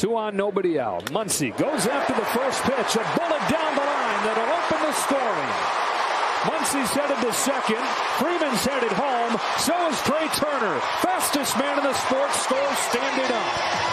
Two on, nobody out. Muncy goes after the first pitch. A bullet down the line that'll open the scoring. Muncy's headed to second. Freeman's headed home. So is Trea Turner. Fastest man in the sport scores standing up.